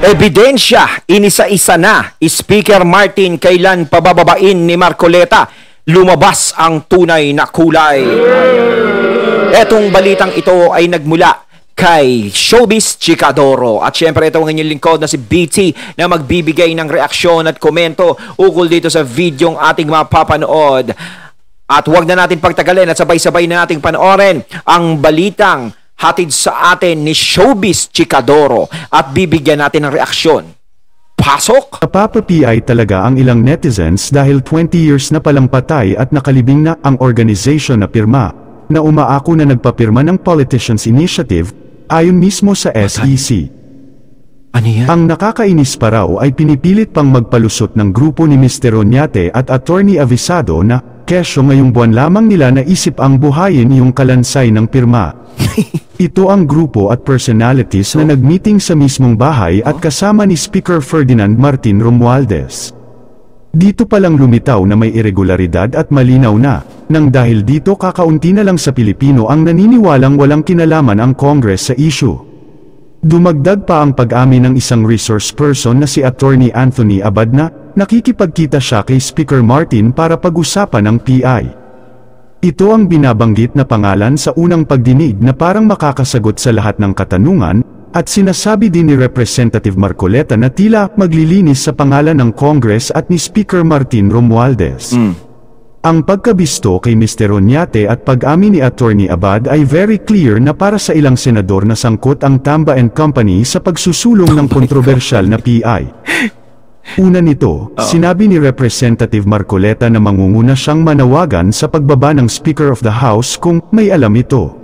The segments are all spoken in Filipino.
Ebidensya, inisa-isa na. Speaker Martin, kailan pabababain ni Marcoleta? Lumabas ang tunay na kulay. Etong balitang ito ay nagmula kay Showbiz Chicadoro. At syempre ito ang inyong lingkod na si BT na magbibigay ng reaksyon at komento ukol dito sa videong ating mapapanood. At huwag na natin pagtagalin at sabay-sabay na nating panoorin ang balitang hatid sa atin ni Showbiz Chicadoro at bibigyan natin ng reaksyon. Pasok! Napapapi talaga ang ilang netizens dahil 20 years na palang patay at nakalibing na ang organization na pirma, na umaako na nagpapirma ng Politicians Initiative, ayon mismo sa SEC. Ano yan? Ang nakakainis pa raw ay pinipilit pang magpalusot ng grupo ni Mr. Onyate at Attorney Avisado na, kesyo ngayong buwan lamang nila naisip ang buhayin yung kalansay ng pirma. Ito ang grupo at personalities na nagmeeting sa mismong bahay at kasama ni Speaker Ferdinand Martin Romualdez. Dito palang lumitaw na may irregularidad at malinaw na, nang dahil dito kakaunti na lang sa Pilipino ang naniniwalang walang kinalaman ang Congress sa issue. Dumagdag pa ang pag-amin ng isang resource person na si Attorney Anthony Abad na, nakikipagkita siya kay Speaker Martin para pag-usapan ang PI. Ito ang binabanggit na pangalan sa unang pagdinig na parang makakasagot sa lahat ng katanungan, at sinasabi din ni Representative Marcoleta na tila maglilinis sa pangalan ng Congress at ni Speaker Martin Romualdez. Mm. Ang pagkabisto kay Mr. Onyate at pag-amin ni Attorney Abad ay very clear na para sa ilang senador na sangkot ang Tamba and Company sa pagsusulong ng kontrobersyal na PI. Una nito, sinabi ni Representative Marcoleta na mangunguna siyang manawagan sa pagbaba ng Speaker of the House kung may alam ito.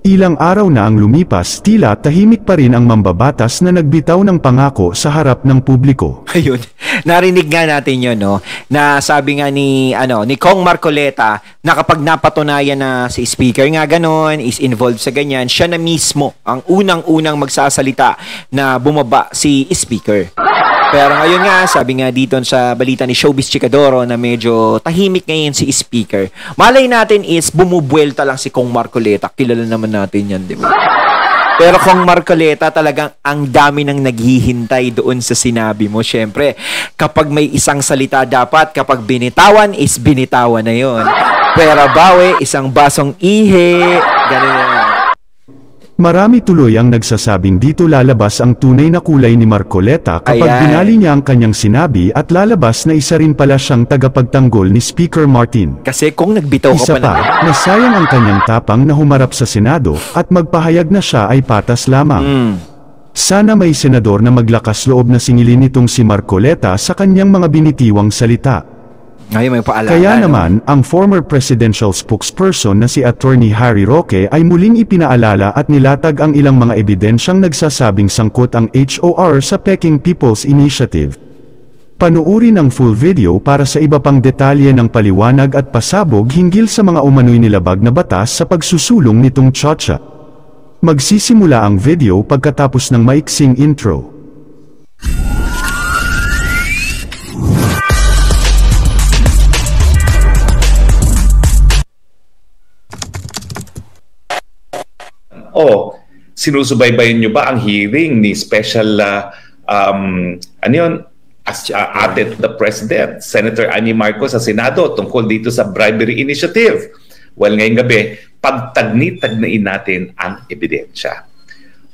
Ilang araw na ang lumipas tila tahimik pa rin ang mambabatas na nagbitaw ng pangako sa harap ng publiko. Ayun. Narinig nga natin 'yon, no. Na sabi nga ni ano, ni Kong Marcoleta na kapag napatunayan na si speaker nga ganon is involved sa ganyan, siya na mismo ang unang-unang magsasalita na bumaba si speaker. Pero ngayon nga, sabi nga dito sa balita ni Showbiz Chicadoro na medyo tahimik ngayon si speaker. Malay natin is bumubuelta lang si Kong Marcoleta. Kilala naman natin yan, di ba? Pero kung Marcoleta, talagang ang dami nang naghihintay doon sa sinabi mo. Siyempre, kapag may isang salita dapat, kapag binitawan is binitawan na yon. Pero bawi, isang basong ihe, ganun yan. Marami tuloy ang nagsasabing dito lalabas ang tunay na kulay ni Marcoleta kapag Ayan. binali niya ang kanyang sinabi at lalabas na isa rin pala siyang tagapagtanggol ni Speaker Martin. Kasi kung nagbitaw ka Isa pa na, pa, nasayang ang kanyang tapang na humarap sa Senado at magpahayag na siya ay patas lamang. mm, Sana may senador na maglakas loob na singilin nitong si Marcoleta sa kanyang mga binitiwang salita. Ngayon may paalala. Kaya no? naman, ang former presidential spokesperson na si Attorney Harry Roque ay muling ipinaalala at nilatag ang ilang mga ebidensyang nagsasabing sangkot ang HOR sa Peking People's Initiative. Panuuri ng full video para sa iba pang detalye ng paliwanag at pasabog hinggil sa mga umano'y nilabag na batas sa pagsusulong nitong Chacha. Magsisimula ang video pagkatapos ng maiksing intro. O, sinusubaybayan nyo ba ang hearing ni Special, uh, um, ano yun, uh, ate to the President, Senator Annie Marcos sa Senado tungkol dito sa bribery initiative? Well, ngayong gabi, pagtagni-tagnain natin ang ebidensya.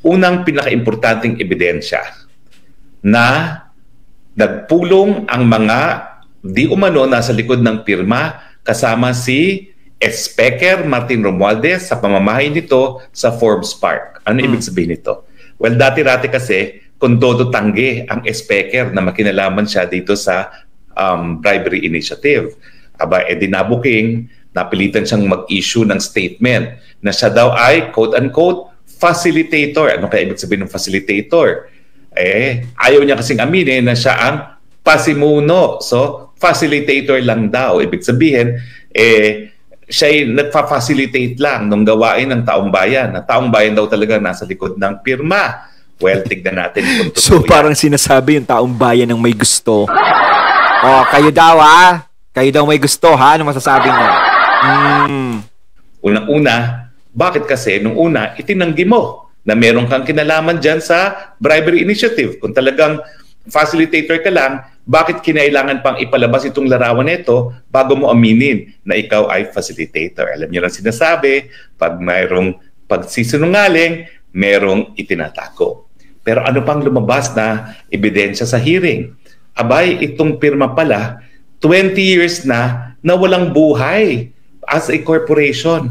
Unang pinaka-importanting ebidensya na nagpulong ang mga di umano nasa likod ng pirma kasama si Speaker Martin Romualdez sa pamamahay nito sa Forbes Park. Ano ibig sabihin nito? Well, dati-rati kasi, kung todo tanggi ang Speaker na makinalaman siya dito sa um, bribery initiative. Aba, edi nabuking, napilitan siyang mag-issue ng statement na siya daw ay, quote-unquote, facilitator. Ano kaya ibig sabihin ng facilitator? Eh, ayaw niya kasing aminin na siya ang pasimuno. So, facilitator lang daw. Ibig sabihin, eh, siya ay nagfa-facilitate lang nung gawain ng taong bayan. Na taong bayan daw talaga nasa likod ng pirma. Well, tignan natin kung totoo So yan. parang sinasabi yung taong bayan ng may gusto. oh, kayo daw ha? Kayo daw may gusto ha? Ano masasabi niyo? Mm, Unang-una, bakit kasi nung una itinanggi mo na meron kang kinalaman dyan sa bribery initiative. Kung talagang facilitator ka lang, bakit kinailangan pang ipalabas itong larawan nito bago mo aminin na ikaw ay facilitator? Alam niyo lang sinasabi, pag mayroong pagsisinungaling, merong itinatago. Pero ano pang lumabas na ebidensya sa hearing? Abay, itong pirma pala, 20 years na na walang buhay as a corporation.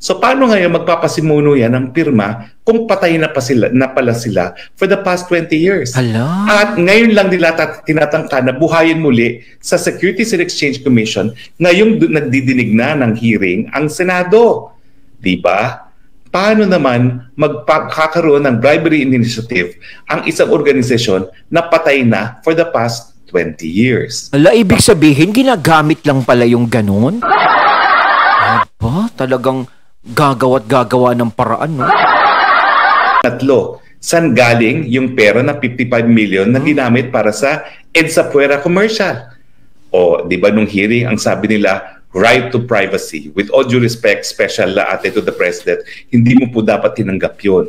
So paano ngayon magpapasimuno yan ng pirma kung patay na pa sila na pala sila for the past 20 years? Hala. At ngayon lang nila tinatangka na buhayin muli sa Securities and Exchange Commission ngayong nagdidinig na ng hearing ang Senado. 'Di ba? Paano naman magkakaroon ng bribery initiative ang isang organisasyon na patay na for the past 20 years? Ala, ibig sabihin, ginagamit lang pala yung ganun? Aba, talagang gagawa't gagawa ng paraan, no? Tatlo, saan galing yung pera na 55 million na ginamit para sa EDSA Puera Commercial? O, di ba nung hearing, ang sabi nila, right to privacy. With all due respect, special la ate to the President, hindi mo po dapat tinanggap yun.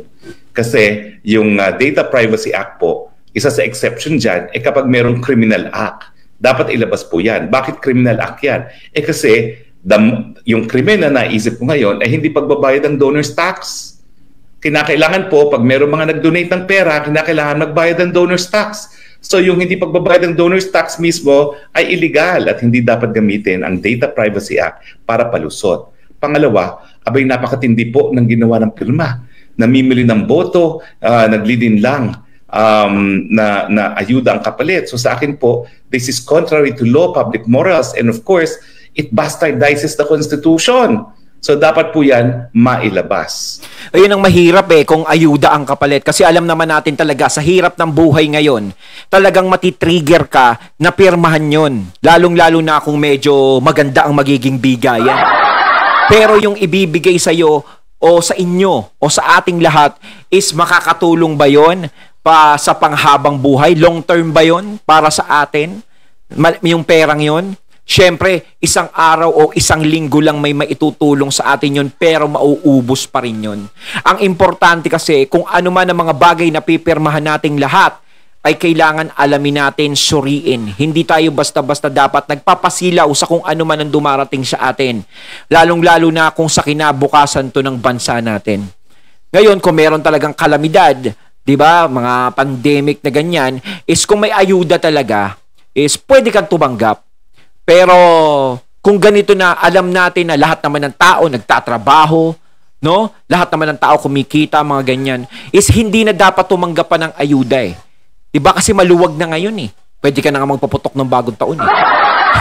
Kasi yung uh, Data Privacy Act po, isa sa exception dyan, eh kapag merong criminal act, dapat ilabas po yan. Bakit criminal act yan? Eh kasi the, yung krimen na naisip ko ngayon ay hindi pagbabayad ng donor's tax. Kinakailangan po, pag meron mga nag-donate ng pera, kinakailangan magbayad ng donor's tax. So yung hindi pagbabayad ng donor's tax mismo ay illegal at hindi dapat gamitin ang Data Privacy Act para palusot. Pangalawa, abay napakatindi po ng ginawa ng pirma. Namimili ng boto, uh, naglidin lang um, na, na ayuda ang kapalit. So sa akin po, this is contrary to law, public morals, and of course, it bastardizes the Constitution. So dapat po yan mailabas. Ayun ang mahirap eh, kung ayuda ang kapalit. Kasi alam naman natin talaga, sa hirap ng buhay ngayon, talagang matitrigger ka na pirmahan yon. Lalong-lalo na kung medyo maganda ang magiging bigayan. Pero yung ibibigay sa'yo o sa inyo o sa ating lahat is makakatulong ba yon pa sa panghabang buhay? Long term ba yon para sa atin? Yung perang yon? Siyempre, isang araw o isang linggo lang may maitutulong sa atin yon pero mauubos pa rin yon. Ang importante kasi kung ano man ang mga bagay na pipirmahan nating lahat ay kailangan alamin natin, suriin. Hindi tayo basta-basta dapat nagpapasilaw sa kung ano man ang dumarating sa atin. Lalong-lalo na kung sa kinabukasan to ng bansa natin. Ngayon, kung meron talagang kalamidad, di ba, mga pandemic na ganyan, is kung may ayuda talaga, is pwede kang tumanggap pero kung ganito na alam natin na lahat naman ng tao nagtatrabaho, no? Lahat naman ng tao kumikita, mga ganyan, is hindi na dapat tumanggap pa ng ayuda eh. 'Di ba kasi maluwag na ngayon eh. Pwede ka na nga magpaputok ng bagong taon eh.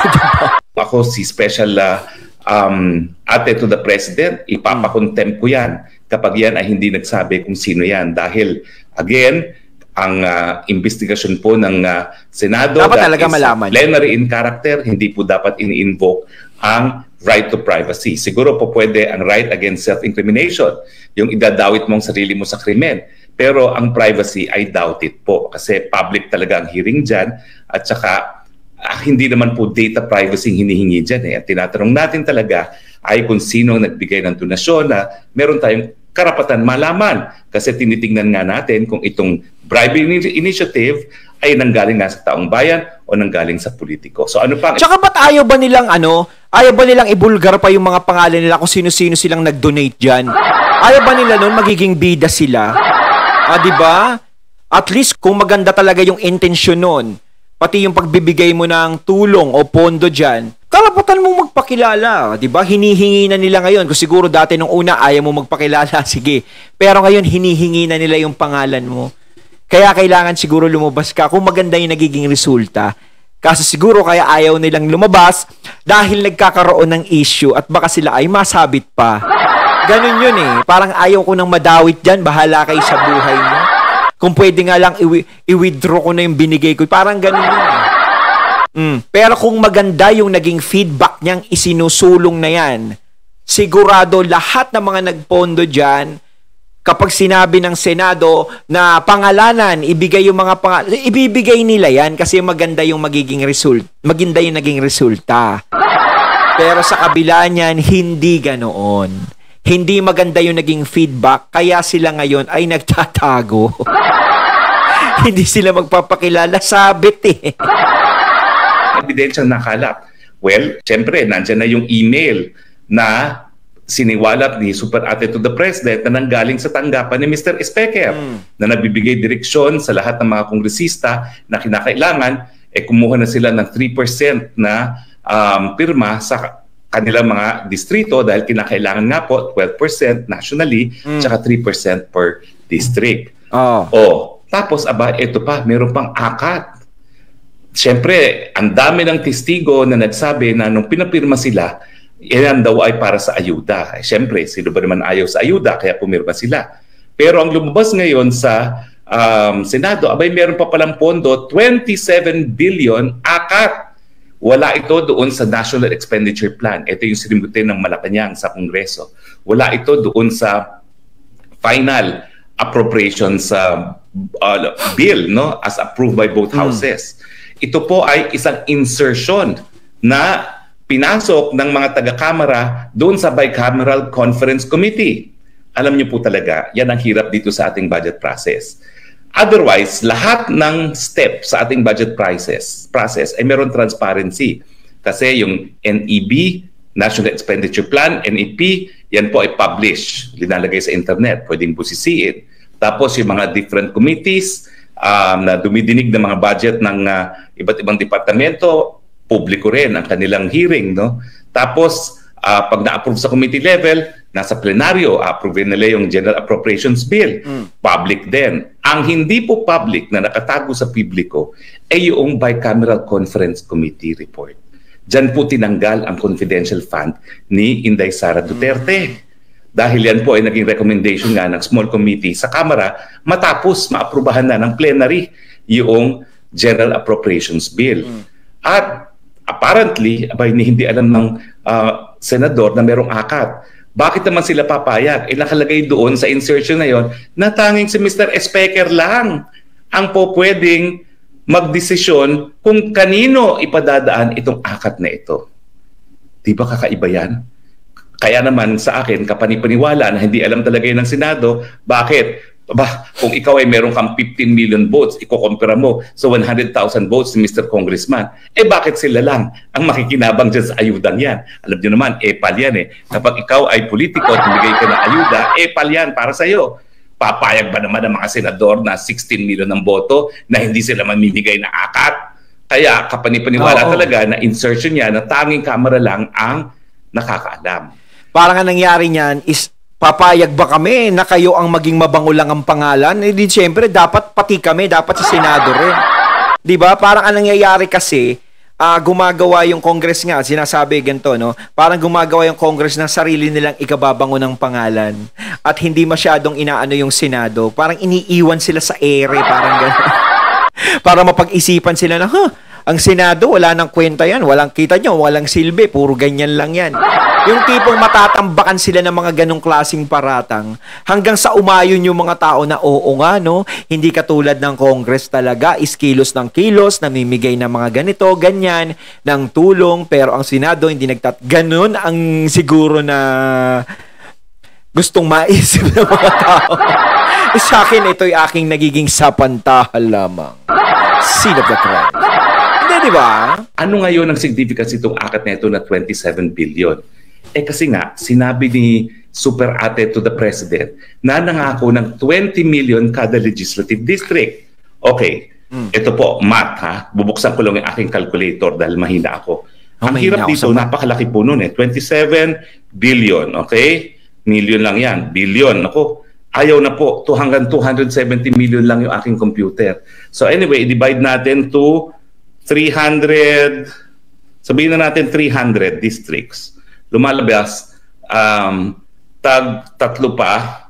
Ako si special uh, um, ate to the president, ipapakontempt ko yan kapag yan ay hindi nagsabi kung sino yan. Dahil, again, ang uh, investigasyon po ng uh, Senado dapat talaga malaman. plenary in character, hindi po dapat ini-invoke ang right to privacy. Siguro po pwede ang right against self-incrimination, yung idadawit mong sarili mo sa krimen. Pero ang privacy ay doubted po kasi public talaga ang hearing dyan at saka ah, hindi naman po data privacy hinihingi dyan. Eh. At tinatanong natin talaga ay kung sino ang nagbigay ng donasyon na meron tayong karapatan malaman kasi tinitingnan nga natin kung itong bribery initiative ay nanggaling nga sa taong bayan o nanggaling sa politiko. So ano pa? Tsaka ba't ayaw ba nilang ano, ayaw ba nilang ibulgar pa yung mga pangalan nila kung sino-sino silang nag-donate dyan? Ayaw ba nila nun magiging bida sila? Ah, di ba? At least kung maganda talaga yung intensyon nun, pati yung pagbibigay mo ng tulong o pondo dyan, karapatan mo magpakilala, 'di ba? Hinihingi na nila ngayon. Kung siguro dati nung una ayaw mo magpakilala, sige. Pero ngayon hinihingi na nila yung pangalan mo. Kaya kailangan siguro lumabas ka kung maganda yung nagiging resulta. Kasi siguro kaya ayaw nilang lumabas dahil nagkakaroon ng issue at baka sila ay masabit pa. Ganun yun eh. Parang ayaw ko nang madawit dyan. Bahala kayo sa buhay niyo. Kung pwede nga lang i- i-withdraw ko na yung binigay ko. Parang ganun yun eh. Mm. Pero kung maganda yung naging feedback niyang isinusulong na yan, sigurado lahat ng mga nagpondo dyan, kapag sinabi ng Senado na pangalanan, ibigay yung mga pangalan, ibibigay nila yan kasi maganda yung magiging result, maganda yung naging resulta. Pero sa kabila niyan, hindi ganoon. hindi maganda yung naging feedback, kaya sila ngayon ay nagtatago. hindi sila magpapakilala, sabit eh. Ebidensyang nakalap. Well, syempre, nandyan na yung email na siniwalat ni Super Ate to the President na nanggaling sa tanggapan ni Mr. Specker mm. na nagbibigay direksyon sa lahat ng mga kongresista na kinakailangan eh kumuha na sila ng 3% na um, pirma sa kanilang mga distrito dahil kinakailangan nga po 12% nationally mm. tsaka 3% per district. Oh. oh. Tapos aba, ito pa, meron pang akat. Siyempre, ang dami ng testigo na nagsabi na nung pinapirma sila, yan daw ay para sa ayuda. Eh, Siyempre, sino ba naman ayaw sa ayuda kaya pumirma sila. Pero ang lumabas ngayon sa um, Senado, abay meron pa palang pondo, 27 billion akat. Wala ito doon sa National Expenditure Plan. Ito yung sinimutin ng Malacanang sa Kongreso. Wala ito doon sa final appropriations uh, uh, bill no as approved by both hmm. houses. Mm. Ito po ay isang insertion na pinasok ng mga taga-kamara doon sa Bicameral Conference Committee. Alam niyo po talaga, yan ang hirap dito sa ating budget process. Otherwise, lahat ng step sa ating budget process, process ay meron transparency. Kasi yung NEB, National Expenditure Plan, NEP, yan po ay publish, linalagay sa internet, pwedeng busisiin. Tapos yung mga different committees um, na dumidinig ng mga budget ng uh, iba't ibang departamento, publiko rin ang kanilang hearing. No? Tapos, uh, pag na-approve sa committee level, nasa plenaryo, approve nila yung General Appropriations Bill. Mm. Public din. Ang hindi po public na nakatago sa publiko ay yung Bicameral Conference Committee report. Diyan po tinanggal ang confidential fund ni Inday Sara Duterte. Mm. Dahil yan po ay naging recommendation nga ng small committee sa Kamara matapos maaprubahan na ng plenary yung General Appropriations Bill. Mm. At apparently, abay, hindi alam ng uh, senador na merong akat. Bakit naman sila papayag? Eh nakalagay doon sa insertion na yon na tanging si Mr. Specker lang ang po pwedeng magdesisyon kung kanino ipadadaan itong akat na ito. Di ba kakaiba yan? Kaya naman sa akin, kapanipaniwala na hindi alam talaga yun ng Senado, bakit? Aba, kung ikaw ay meron kang 15 million votes, ikukompara mo sa 100,000 votes ni Mr. Congressman, eh bakit sila lang ang makikinabang dyan sa ayudang yan? Alam niyo naman, epal yan eh. Kapag ikaw ay politiko at bigay ka ng ayuda, epal yan para sa iyo. Papayag ba naman ang mga senador na 16 million ng boto na hindi sila mamimigay na akat? Kaya kapanipaniwala Oo. talaga na insertion niya na tanging kamera lang ang nakakaalam. Parang ang nangyari niyan is papayag ba kami na kayo ang maging mabango lang ang pangalan? Eh di siyempre, dapat pati kami, dapat sa Senado rin. Ba? Parang ang nangyayari kasi, uh, gumagawa yung Congress nga, sinasabi ganito, no? Parang gumagawa yung Congress ng sarili nilang ikababango ng pangalan. At hindi masyadong inaano yung Senado. Parang iniiwan sila sa ere, parang gano'n. Para mapag-isipan sila na, huh, ang Senado, wala nang kwenta yan. Walang kita nyo, walang silbi. Puro ganyan lang yan. Yung tipong matatambakan sila ng mga ganong klasing paratang hanggang sa umayon yung mga tao na oo nga, no? Hindi katulad ng Congress talaga, is kilos ng kilos, namimigay ng mga ganito, ganyan, ng tulong. Pero ang Senado, hindi nagtat... Ganon ang siguro na gustong maisip ng mga tao. sa akin, ito'y aking nagiging sapantahan lamang. Seed of the crowd di ba? Ano ngayon ang significance itong akat na ito na 27 billion? Eh kasi nga, sinabi ni Super Ate to the President na nangako ng 20 million kada legislative district. Okay, mm. ito po, math ha. Bubuksan ko lang yung aking calculator dahil mahina ako. Oh, ang hirap dito, napakalaki po nun eh. 27 billion, okay? Million lang yan. Billion, ako. Ayaw na po. To hanggang 270 million lang yung aking computer. So anyway, divide natin to 300, sabihin na natin 300 districts. Lumalabas, um, tag tatlo pa,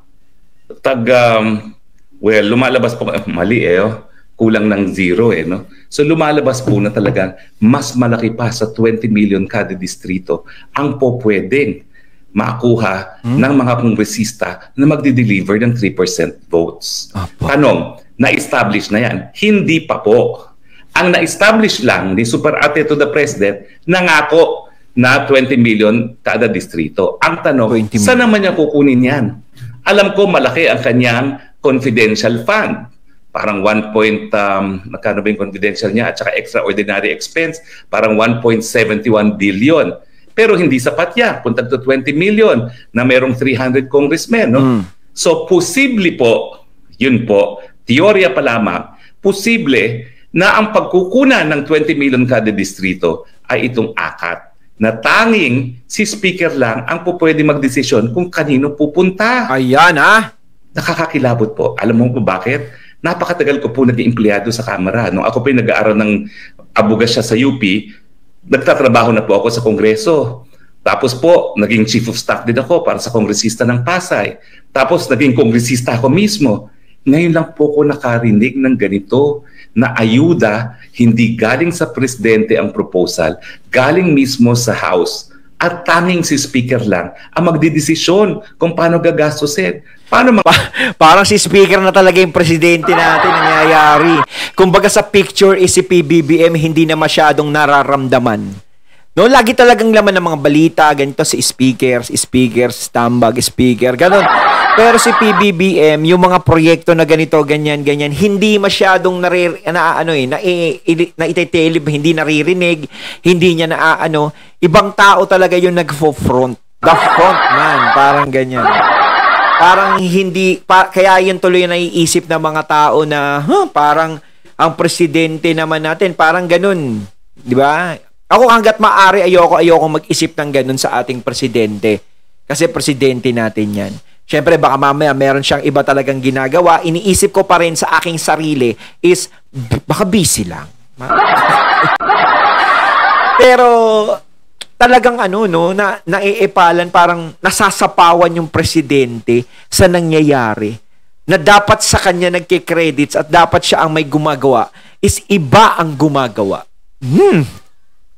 tag, um, well, lumalabas po, mali eh, oh, kulang ng zero eh, no? So lumalabas po na talaga mas malaki pa sa 20 million kada distrito ang po pwedeng makuha hmm? ng mga kongresista na magdi-deliver ng 3% votes. Apo. Tanong, na-establish na yan? Hindi pa po. Ang na-establish lang ni Super Ate to the President, nangako na 20 million kada distrito. Ang tanong, 20 million. saan naman niya kukunin yan? Alam ko malaki ang kanyang confidential fund. Parang 1 point, um, magkano ba yung confidential niya at saka extraordinary expense, parang 1.71 billion. Pero hindi sapat yan. Punta to 20 million na merong 300 congressmen. No? Mm. So, posible po, yun po, teorya pa lamang, posible na ang pagkukunan ng 20 million kada distrito ay itong akat na tanging si speaker lang ang po pwede magdesisyon kung kanino pupunta. Ayan ah. Nakakakilabot po. Alam mo po bakit? Napakatagal ko po naging empleyado sa Kamara. Nung ako po yung nag-aaral ng abogasya sa UP, nagtatrabaho na po ako sa Kongreso. Tapos po, naging chief of staff din ako para sa kongresista ng Pasay. Tapos naging kongresista ako mismo. Ngayon lang po ko nakarinig ng ganito na ayuda, hindi galing sa presidente ang proposal, galing mismo sa House. At tanging si speaker lang ang magdidesisyon kung paano gagastusin. Paano ma- Pa- parang si speaker na talaga yung presidente natin nangyayari. Kumbaga sa picture is si PBBM hindi na masyadong nararamdaman. No, lagi talagang laman ng mga balita, ganito si speakers, speakers, tambag, speaker, ganun. Pero si PBBM, yung mga proyekto na ganito, ganyan, ganyan, hindi masyadong nare, na, ano eh, na, na ititelib, hindi naririnig, hindi niya na ano, ibang tao talaga yung nagfo-front. The front man, parang ganyan. Parang hindi, pa, kaya yun tuloy yung naiisip ng mga tao na, huh, parang ang presidente naman natin, parang ganun. Di ba? Ako hanggat maaari, ayoko, ayoko mag-isip ng ganun sa ating presidente. Kasi presidente natin yan. Siyempre, baka mamaya meron siyang iba talagang ginagawa. Iniisip ko pa rin sa aking sarili is, baka busy lang. Pero, talagang ano, no, na, naiipalan, parang nasasapawan yung presidente sa nangyayari na dapat sa kanya nagke-credits at dapat siya ang may gumagawa is iba ang gumagawa. Hmm.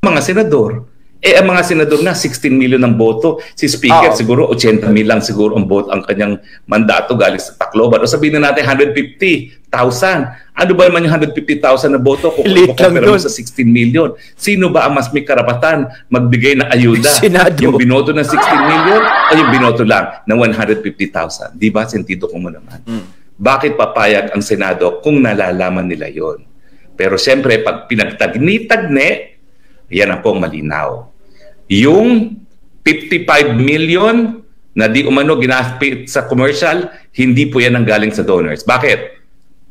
Mga senador. Eh, ang mga senador nga, 16 million ng boto. Si Speaker, Oo. siguro 80 mil lang siguro ang boto ang kanyang mandato galing sa Tacloban. O sabihin na natin 150,000. Ano ba naman yung 150,000 na boto kung kumpara mo sa 16 million? Sino ba ang mas may karapatan magbigay ng ayuda? Senado. Yung binoto ng 16 million o yung binoto lang ng 150,000? Di ba? Sentido ko mo naman. Hmm. Bakit papayag ang Senado kung nalalaman nila yon? Pero siyempre, pag pinagtagni-tagne, yan ang pong malinaw. Yung 55 million na di umano ginapit sa commercial, hindi po yan ang galing sa donors. Bakit?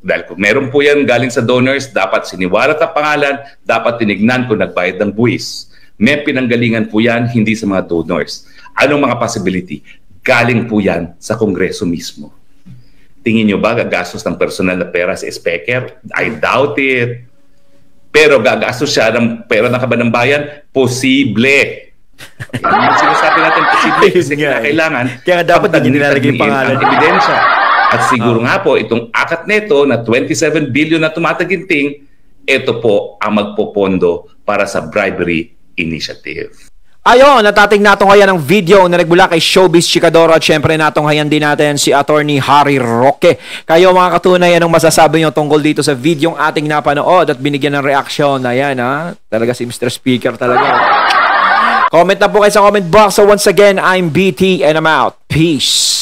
Dahil kung meron po yan galing sa donors, dapat siniwalat ang pangalan, dapat tinignan kung nagbayad ng buwis. May pinanggalingan po yan, hindi sa mga donors. Anong mga possibility? Galing po yan sa Kongreso mismo. Tingin nyo ba gagastos ng personal na pera sa speaker? I doubt it. Pero gagastos siya ng pera ng kaban ng bayan? Posible. Yan yung sinasabi natin, posible kasi eh. kailangan Kaya nga dapat hindi nilalagay yung pangalan. ang ebidensya. At siguro nga po, itong akat neto na 27 billion na tumataginting, ito po ang magpopondo para sa bribery initiative. Ayon, natating natunghayan ang video na nagbula kay Showbiz Chikadoro at syempre natunghayan din natin si Attorney Harry Roque. Kayo mga katunay, anong masasabi niyo tungkol dito sa video ating napanood at binigyan ng reaksyon? Ayan ha, talaga si Mr. Speaker talaga. Comment na po kayo sa comment box. So once again, I'm BT and I'm out. Peace.